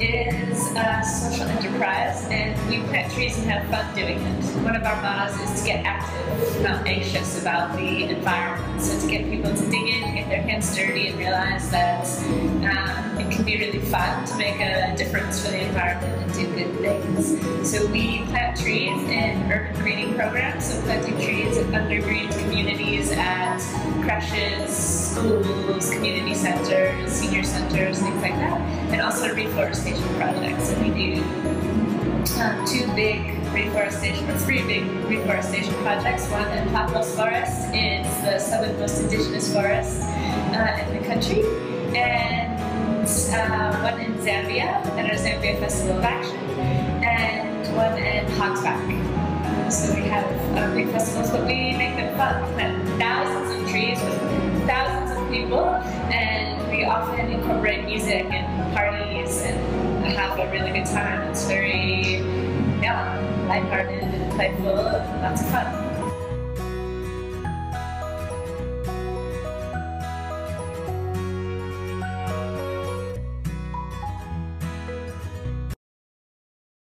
Is a social enterprise and we plant trees and have fun doing it. One of our mottos is to get active, not anxious about the environment. So to get people to dig in, get their hands dirty and realize that um, it can be really fun to make a difference for the environment and do good things. So we plant trees in urban greening programs, so planting trees in undergreen communities at creches, schools, community centers, senior centers, things like that, and also reforestation projects. And we do um, two big reforestation, or three big reforestation projects. One in Platbos Forest is the southernmost indigenous forest uh, in the country, and uh, one in Zambia at our Zambia Festival of Action, and one in Hogsback. So we have uh, big festivals, but we make them fun. People, and we often incorporate music and parties and have a really good time. It's very, yeah, lighthearted and playful, and lots of fun.